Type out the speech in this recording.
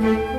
Mm-hmm.